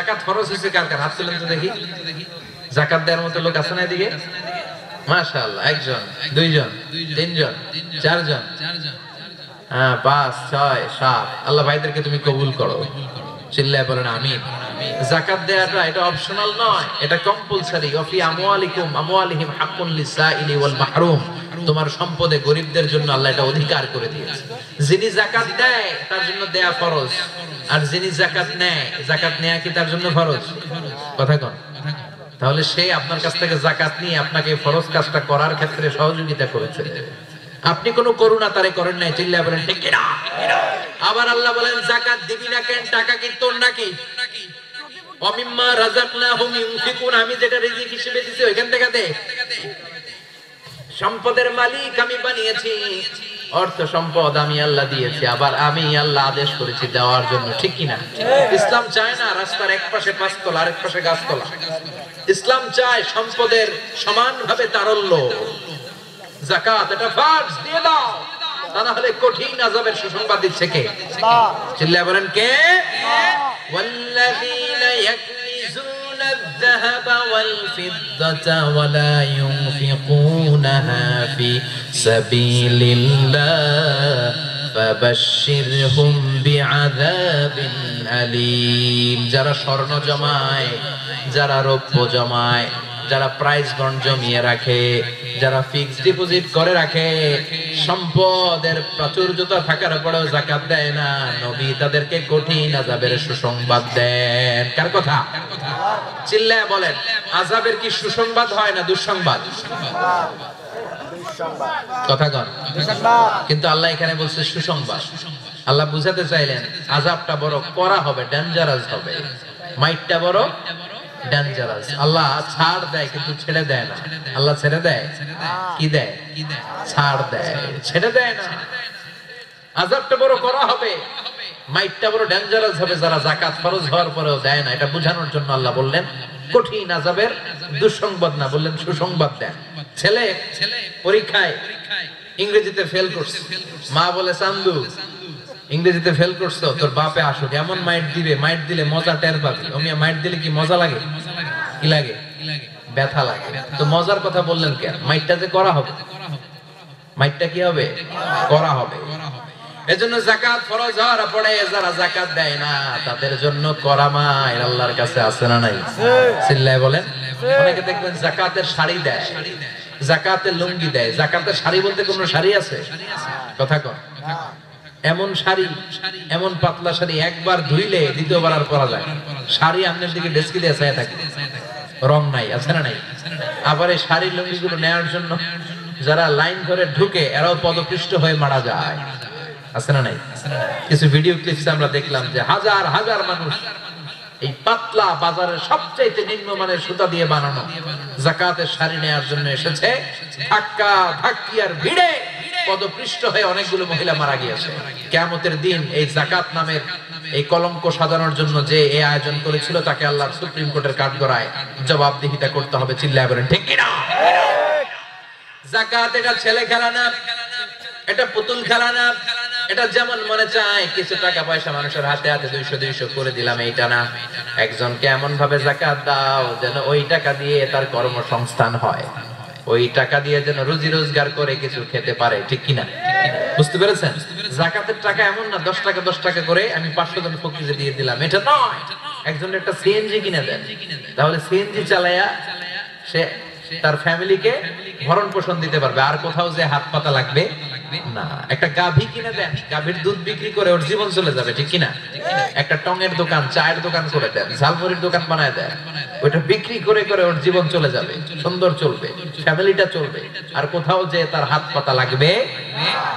জাকাত হয়েছে কার কার হাত তুলেন তো দেখি। জাকাত দেওয়ার মতো লোক আছে না এদিকে? মাশাআল্লাহ, একজন, দুইজন, তিনজন, চারজন। হ্যাঁ পাঁচ, ছয়, সাত। আল্লাহ ভাইদেরকে তুমি কবুল করো। চিল্লায় বলেন আমি জাকাত দেওয়াটা এটা অপশনাল নয়, এটা কম্পালসারি অফি আমওয়ালিকুম, আমওয়ালিহিম হাক্কুন লিসাইলি ওয়াল মাহরুম। তোমার সম্পদে গরিবদের জন্য আল্লাহ এটা অধিকার করে দিয়েছে। যিনি জাকাত দেয়, তার জন্য দেয়া ফরজ। আর যিনি জাকাত নেয় জাকাত নেয়া কি তার জন্য ফরজ? কথা কোন। তাহলে সে আপনার কাছ থেকে জাকাত নিয়ে আপনাকে ফরজ কাজটা করার ক্ষেত্রে সহযোগিতা করেছে। আপনি কোনো করুণা তারে করেন নাই, চিল্লা বলেন, ঠিক কিনা? আবার আল্লাহ বলেন জাকাত দিবি না কেন? টাকা কি তোর নাকি? অমিম্মা রাজাকনাহুম ইউনফিকুন, আমি যেটা রিজিক হিসেবে দিছি ওইখান থেকে দে। সম্পদের মালিক আমি বানিয়েছি অর্থ সম্পদ আমি আল্লাহ দিয়েছি আবার আমি আল্লাহ আদেশ করেছি দেওয়ার জন্য ঠিক কিনা ইসলাম চায় না রাস্তার এক পাশে পাঁচতলা আরেক পাশে গাছতলা ইসলাম চায় সম্পদের সমানভাবে তারল্য জাকাত এটা ফার্জ দিয়ে দাও তা না হলে কঠিন আযাবের সুসংবাদ দিচ্ছে কে চিল্লা বলেন কে والذين يكنزون الذهب والفضة ولا ينفقونها في سبيل الله فبشرهم بعذاب أليم যারা স্বর্ণ জমায় যারা রৌপ্য জমায় যারা প্রাইজ বন্ড জমিয়ে রাখে যারা ফিক্স ডিপোজিট করে রাখে সম্পদের প্রাচুর্যতা থাকার পরেও জাকাত দেয় না নবী তাদেরকে কঠিন আজাবের সুসংবাদ দেন কার কথা চিল্লায় বলেন আজাবের কি সুসংবাদ হয় না দুঃসংবাদ? কথা কন। কিন্তু আল্লাহ এখানে বলছে সুসংবাদ। আল্লাহ বুঝাতে চাইলেন আজাবটা বড় করা হবে ডেঞ্জারাস হবে। মাইটটা বড় ডেঞ্জারাস আল্লাহ ছাড় দেয়, কিন্তু ছেড়ে দেয় না। আল্লাহ ছেড়ে দেয়? কি দেয়? ছাড় দেয়। ছেড়ে দেয় না। আজাবটা বড় করা হবে। মাইটটা বড় ডেঞ্জারাস হবে, যারা জাকাত ফরজ হওয়ার পরেও দেয় না। এটা বোঝানোর জন্য আল্লাহ বললেন কঠিন আজাবের দুঃসংবাদ না, বললেন সুসংবাদ দেন। ছেলে পরীক্ষায় ইংরেজিতে ফেল করছে। মা বলে, চান্দু, ইংরেজিতে ফেল করছ? তোর বাপে আসুক, এমন মাইট দিবে, মাইট দিলে মজা টের পাবি। অমিয়া মাইট দিলে কি মজা লাগে? কি লাগে? ব্যথা লাগে। তো মজার কথা বললেন কেন? মাইটটা যে করা হবে, মাইটটা কি হবে? করা হবে। এজন্য জাকাত ফরজ হওয়ার পরে যারা জাকাত দেয় না তাদের জন্য করা মায় আল্লাহর কাছে আছে না নাই? চিল্লায় বলেন। অনেকে দেখবেন জাকাতের শাড়ি দেয়। জাকাতের লুঙ্গি দেয়। জাকাতের শাড়ি বলতে কোনো শাড়ি আছে? কথা কর এমন শাড়ি এমন পাতলা শাড়ি একবার ধুইলে দ্বিতীয়বার আর পরা যায় শাড়ি আপনার দিকে ডেস্কি দিয়ে চায় থাকে। রং নাই আছে না নাই? আবার এই শাড়ি লুঙ্গি গুলো নেওয়ার জন্য যারা লাইন ধরে ঢুকে এরাও পদপৃষ্ট হয়ে মারা যায়। আছে না নাই? কিছু ভিডিও ক্লিপস আমরা দেখলাম যে হাজার হাজার মানুষ এই পাতলা বাজারের সবচাইতে নিম্নমানের সুতা দিয়ে বানানো, জাকাতের শাড়ি নেওয়ার জন্য এসেছে। ধাক্কা, ধাক্কি আর ভিড়ে পদপৃষ্ট হয়ে অনেকগুলো মহিলা মারা গিয়েছে। কেয়ামতের দিন এই জাকাত নামের এই কলঙ্ক সাজানোর জন্য যে এই আয়োজন করেছিল, তাকে আল্লাহ সুপ্রিম কোর্টের কাঠগড়ায় জবাবদিহিতা করতে হবে, চিল্লায় বলেন, ঠিক কিনা? জাকাত, এটা ছেলে খেলা না, এটা পুতুল খেলা না। এটা যেমন মনে চায়, কিছু টাকা পয়সা মানুষের হাতে হাতে দুইশো দুইশো করে দিলাম, এইটা না। একজনকে এমন ভাবে জাকাত দাও যেন ওই টাকা দিয়ে তার কর্মসংস্থান হয়। ওই টাকা দিয়ে যেন রুজি রোজগার করে কিছু খেতে পারে, ঠিক কিনা? বুঝতে পেরেছেন? জাকাতের টাকা এমন না, দশ টাকা দশ টাকা করে আমি পাঁচশো জন ফকিরে দিয়ে দিলাম, এটা নয়। একজনের একটা সিএনজি কিনে দেন। তাহলে সিএনজি চালায়া সে তার ফ্যামিলিকে ভরণ পোষণ দিতে পারবে, আর কোথাও যে হাত পাতা লাগবে দোকান বানায় দেন, ওইটা বিক্রি করে করে ওর জীবন চলে যাবে, সুন্দর চলবে, ফ্যামিলিটা চলবে, আর কোথাও যে তার হাত পাতা লাগবে?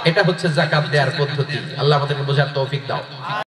এটা হচ্ছে জাকাত দেওয়ার পদ্ধতি। আল্লাহ আমাদেরকে বোঝার তৌফিক দাও।